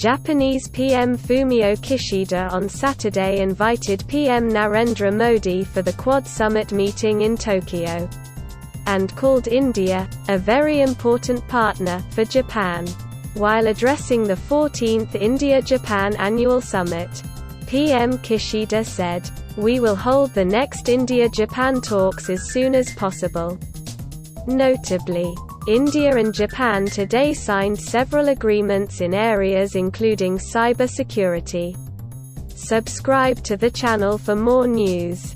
Japanese PM Fumio Kishida on Saturday invited PM Narendra Modi for the Quad Summit meeting in Tokyo. And called India, a very important partner, for Japan. While addressing the 14th India-Japan Annual Summit, PM Kishida said, We will hold the next India-Japan talks as soon as possible. Notably, India and Japan today signed several agreements in areas including cyber security. Subscribe to the channel for more news.